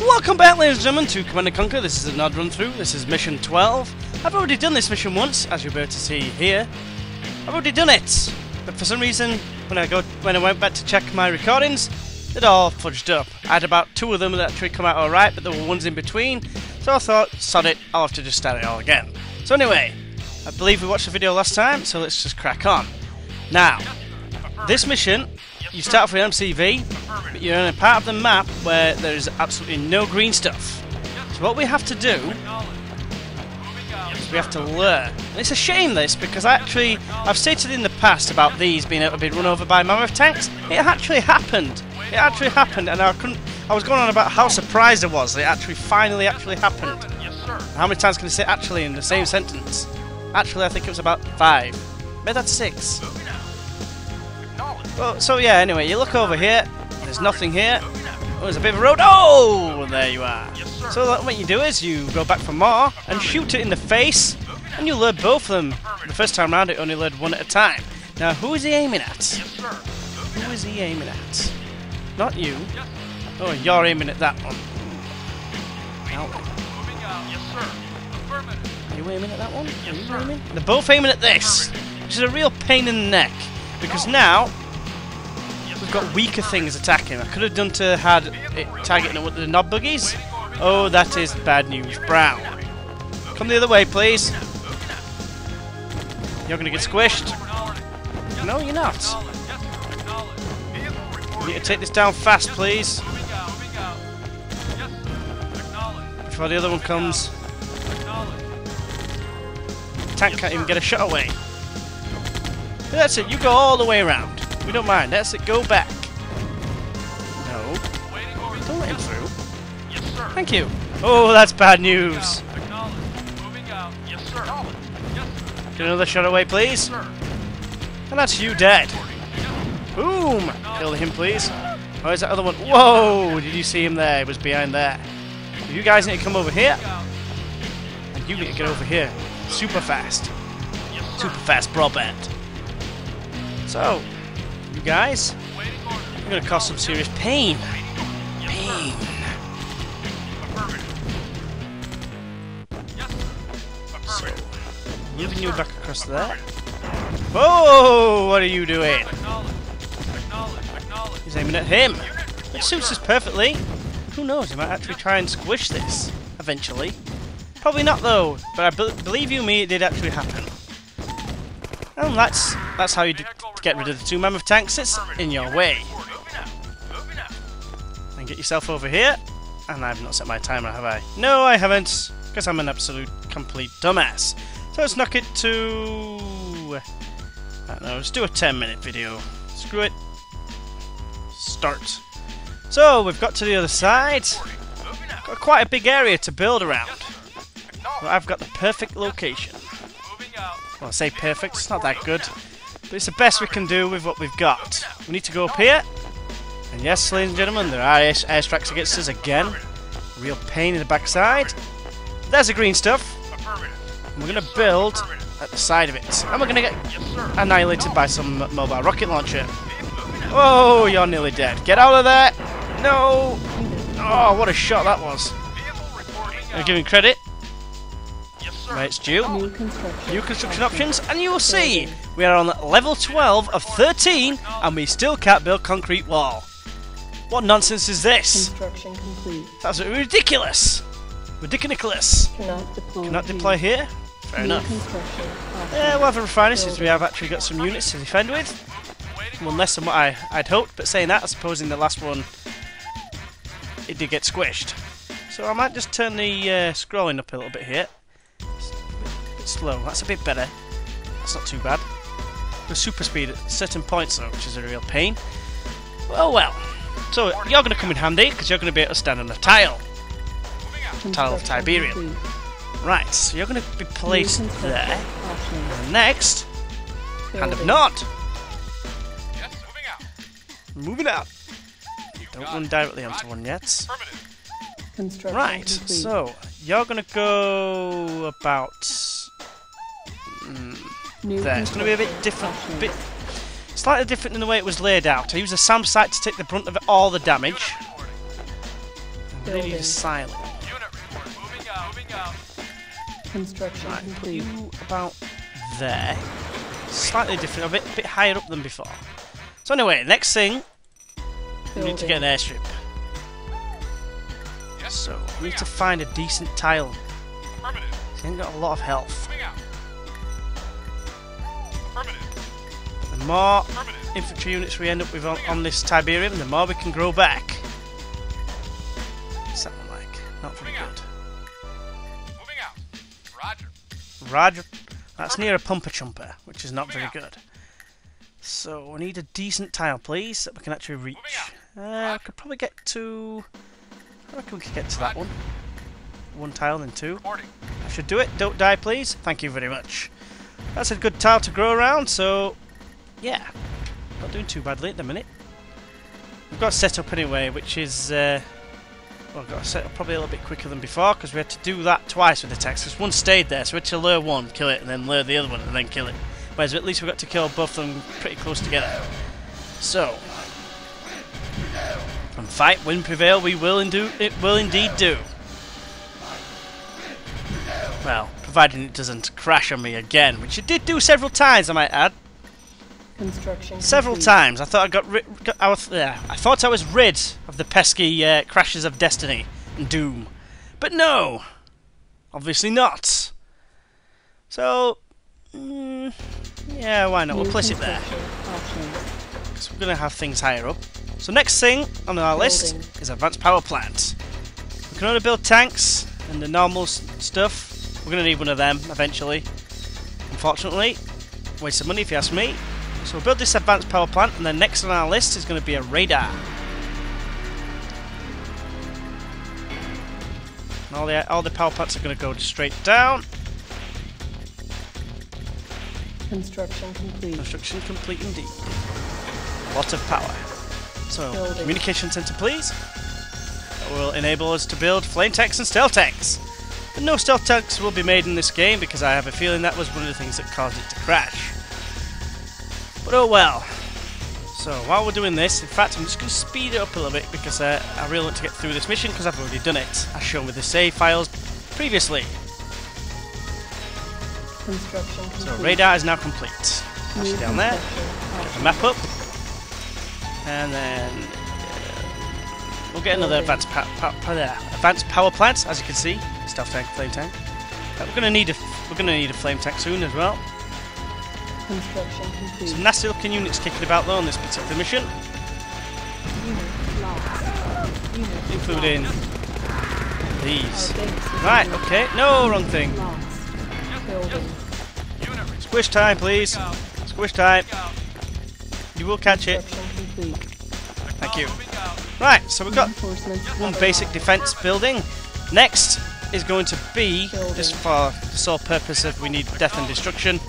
Welcome back, ladies and gentlemen, to Command & Conquer. This is a nod run through. This is mission 12. I've already done this mission once, as you're able to see here. I've already done it, but for some reason, when I go when I went back to check my recordings, it all fudged up. I had about two of them that actually come out alright, but there were ones in between, so I thought, sod it, I'll have to just start it all again. So anyway, I believe we watched the video last time, so let's just crack on. Now, this mission, you start off with MCV, but you're in a part of the map where there's absolutely no green stuff. So what we have to do is we have to lure. And it's a shame this, because actually, I've stated in the past about these being able to be run over by mammoth tanks. It actually happened. It actually happened, and I couldn't. I was going on about how surprised I was. It actually finally actually happened. How many times can I say actually in the same sentence? Actually, I think it was about five. Maybe that's six. Well, so yeah, anyway, you look over here, there's nothing here. Oh, there's a bit of a road. Oh, there you are. So what you do is you go back for more and shoot it in the face, and you load both of them. The first time round, it only load one at a time. Now, who is he aiming at? Who is he aiming at? Not you. Oh, you're aiming at that one. Are you aiming at that one? Are you aiming? They're both aiming at this, which is a real pain in the neck. Because now, got weaker things attacking. I could have done to had it targeting the knob buggies. Oh, that is bad news. Brown. Come the other way, please. You're gonna get squished. No, you're not. You need to take this down fast, please. Before the other one comes. Tank can't even get a shot away. That's it, you go all the way around. We don't mind. That's it, go back. No. Don't let him through. Thank you. Oh, that's bad news. Get another shot away, please. And that's you dead. Boom! Kill him, please. Oh, is that other one? Whoa! Did you see him there? It was behind there. You guys need to come over here. And you need to get over here. Super fast. Super fast broadband. So, guys, you're going to cause some serious pain. Pain. So, moving you back across there. Whoa! What are you doing? He's aiming at him. It suits us perfectly. Who knows, he might actually try and squish this, eventually. Probably not though, but I be believe you me, it did actually happen. And that's that's how you get rid of the two mammoth tanks. It's in your way. And get yourself over here. And I've not set my timer, have I? No, I haven't, because I'm an absolute complete dumbass. So let's knock it to. I don't know. Let's do a 10-minute video. Screw it. Start. So we've got to the other side. Got quite a big area to build around. Well, I've got the perfect location. Well, I say perfect, it's not that good. But it's the best we can do with what we've got. We need to go up here. And yes, ladies and gentlemen, there are air airstrikes against us again. Real pain in the backside. There's the green stuff. And we're going to build at the side of it. And we're going to get annihilated by some mobile rocket launcher. Oh, you're nearly dead. Get out of there! No! Oh, what a shot that was. I'm giving credit Right, it's due. New construction. New construction options, and you will see we are on level 12 of 13, and we still can't build concrete wall. What nonsense is this? Construction complete. That's ridiculous. Ridiculous. Cannot deploy. Cannot here. deploy here. Fair New enough. Yeah, we'll have a refinery since we have actually got some units to defend with. One less than what I, I'd hoped, but saying that, I suppose in the last one it did get squished. So I might just turn the uh, scrolling up a little bit here. It's a bit slow, that's a bit better. That's not too bad. The super speed at certain points though, which is a real pain. Well, well. So you're going to come in handy because you're going to be able to stand on a tile. Tile of Construction Tiberium. Right, so you're going to be placed construction there. options. And next, Hand of Building. Nod. Moving out. Don't run directly onto one yet. Right, so you're gonna go about New there. It's gonna be a bit different, bit slightly different in the way it was laid out. I use a SAM site to take the brunt of all the damage. really need a Building. silent. Unit report. Moving out. Moving out. Construction Right, complete. you about there. Slightly different, a bit, bit higher up than before. So anyway, next thing, we need to get an airstrip. Yes. So we need to find a decent tile. Affirmative. He ain't got a lot of health. More infantry units we end up with on, on this Tiberium, the more we can grow back. What's that one like? Not very good. Moving out. Roger. Roger. That's near a pumper chumper, which is not very good. So we need a decent tile, please, that we can actually reach. Uh, I could probably get to. I reckon we could get to that one. One tile, then two. I should do it. Don't die, please. Thank you very much. That's a good tile to grow around, so yeah, not doing too badly at the minute. We've got set up anyway, which is uh, well, I've got set up probably a little bit quicker than before because we had to do that twice with the. Because one stayed there, so we had to lure one, kill it, and then lure the other one, and then kill it. Whereas at least we got to kill both of them pretty close together. So, from fight, win, prevail, we will indeed it will indeed do. Well, providing it doesn't crash on me again, which it did do several times, I might add. Construction Several complete. times. I thought I got, ri- got I, was, yeah, I thought I was rid of the pesky uh, crashes of destiny and doom, but no, obviously not. So, mm, yeah, why not? We'll place it there because we're going to have things higher up. So next thing on our list is advanced power plant. We can only build tanks and the normal stuff. We're going to need one of them eventually. Unfortunately, waste of money if you ask me. So we'll build this advanced power plant, and then next on our list is going to be a radar. And all the all the power plants are going to go straight down. Construction complete. Construction complete indeed. A lot of power. So, Building. communication center, please. That will enable us to build flame tanks and stealth tanks. But no stealth tanks will be made in this game because I have a feeling that was one of the things that caused it to crash. But oh well. So while we're doing this, in fact, I'm just going to speed it up a little bit because uh, I really want to get through this mission because I've already done it, as shown with the save files previously. Construction complete. So radar is now complete. Actually down there. Get the map up. And then uh, we'll get another advanced, pa- pa- pa- there. advanced power plant, as you can see. Stealth tank, flame tank. Uh, we're gonna need a we're gonna need a flame tank soon as well. Construction complete. Some nasty looking units kicking about though on this particular mission, including these. Right, okay, no wrong thing. Squish time, please. Squish time. You will catch it. Thank you. Right, so we've got one basic defense building. Next is going to be just for the sole purpose of we need death and destruction,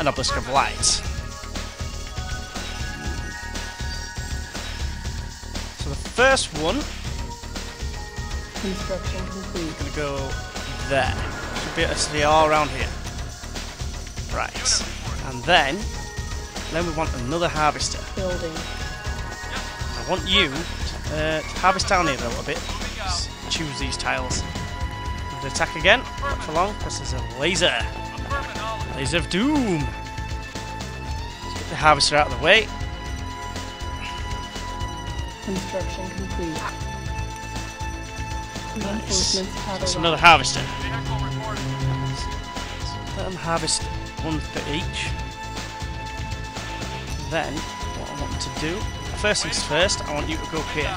an obelisk of light. So the first one Construction complete. gonna go there. Should be able to see all around here. Right, and then then we want another harvester. Building. I want you to, uh, to harvest down here a little bit. Just choose these tiles. And attack again. Not for long, because there's a laser. Laser of Doom. Let's get the harvester out of the way. Construction complete. Have That's another harvester. Let them harvest one for each. Then, what I want to do, first things first, I want you to go up here.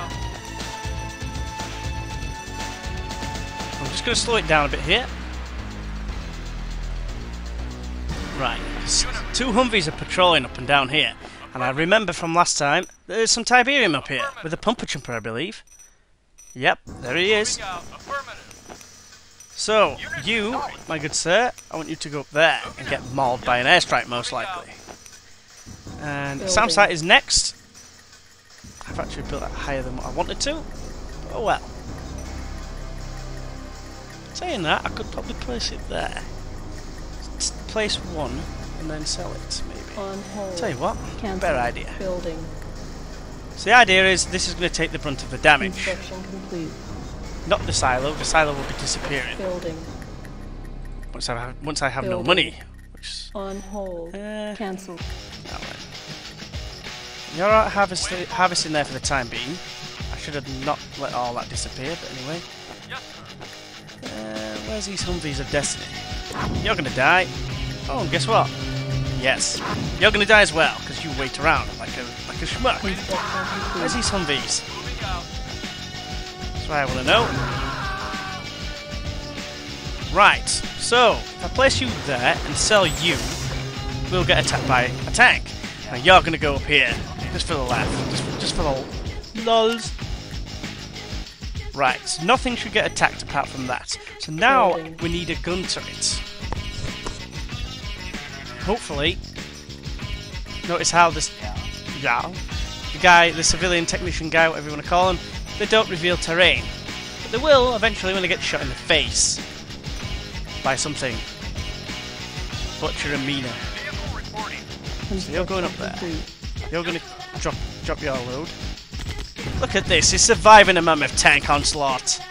I'm just going to slow it down a bit here. Right, two Humvees are patrolling up and down here. And I remember from last time, there's some Tiberium up here, with a pumper chumper, I believe. Yep, there he is. Moving out. Affirmative. So, you, my good sir, I want you to go up there and get mauled by an airstrike, most likely. And. SAM site is next. I've actually built that higher than what I wanted to. Oh well. Saying that, I could probably place it there. S- Place one and then sell it, maybe. On hold. Tell you what, Cancel. better idea. Building. So the idea is this is going to take the brunt of the damage. Construction complete. Not the silo. The silo will be disappearing Building. once I have, once I have no money. Which On hold. uh, Cancel. Alright. You're alright harvesting, harvesting there for the time being. I should have not let all that disappear, but anyway. Yes. Uh, where's these Humvees of Destiny? You're gonna die. Oh, and guess what? Yes. You're gonna die as well, because you wait around like a like a schmuck. Complete. these Humvees? That's what I want to know. Right, so if I place you there and sell you, we'll get attacked by a tank. Now you're gonna go up here, just for the laugh, just, just for the lols. Right, so nothing should get attacked apart from that. So now we need a gun turret. Hopefully, notice how this yeah, the guy, the civilian technician guy, whatever you want to call him, they don't reveal terrain. But they will eventually when they get shot in the face by something. Butcher and Mina. Reporting. you're going up there. You're gonna drop drop your load. Look at this, he's surviving a mammoth tank onslaught.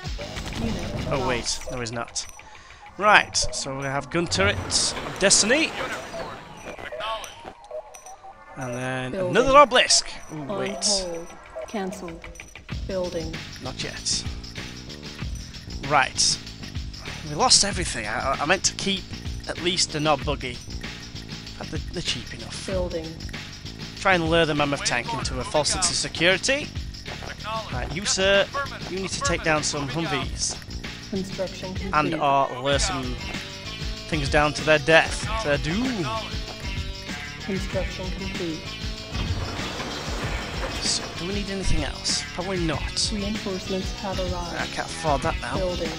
Oh wait, no he's not. Right, so we have gun turrets of destiny, Unit reporting. Acknowledged. And then Building. another obelisk. Ooh, On wait, hold. Cancel. Building. not yet. Right, we lost everything. I, I meant to keep at least the knob buggy. But they're, they're cheap enough. Building. Try and lure the mammoth tank into a false sense of security. Right, you sir, you need to take down some Humvees. Construction complete. and or lure some things down to their death, to their doom. Construction complete. So, do we need anything else? Probably not. Reinforcements have arrived. I can't afford that now. Building.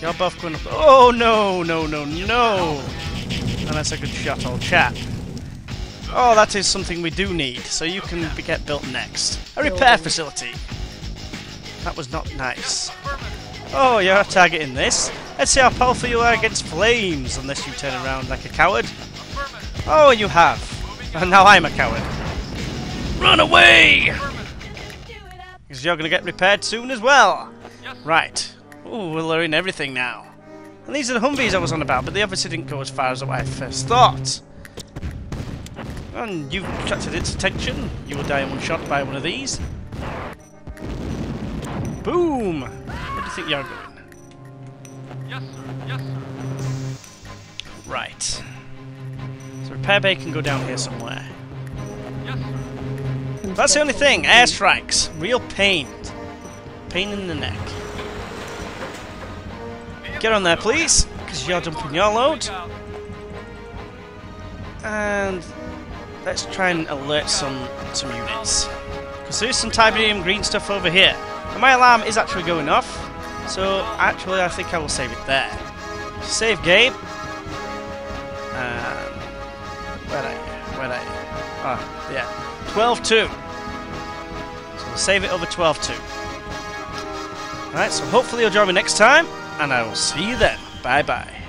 You're both going up. Oh no, no, no, no! And that's a good shot, old chap. Oh, that is something we do need. So you can be, get built next. A repair facility. That was not nice. Oh, you're targeting this. Let's see how powerful you are against flames, unless you turn around like a coward. Oh, you have. And now I'm a coward. Run away! Because you're going to get repaired soon as well. Right. Ooh, we're learning everything now. And these are the Humvees I was on about, but they obviously didn't go as far as I first thought. And you've attracted its attention. You will die in one shot by one of these. Boom! Where do you think you're going? Yes, sir. Yes, sir. Right. So repair bay can go down here somewhere. That's the only thing. Airstrikes. Real pain. Pain in the neck. Get on there, please, because you're dumping your load. Out. And let's try and alert some some units. Because there is some Tiberium green stuff over here. And my alarm is actually going off. So actually I think I will save it there. Save game. And where are you? Where are you? Ah, yeah. 12-2. So we'll save it over 12-2. Alright, so hopefully you'll join me next time, and I will see you then. Bye bye.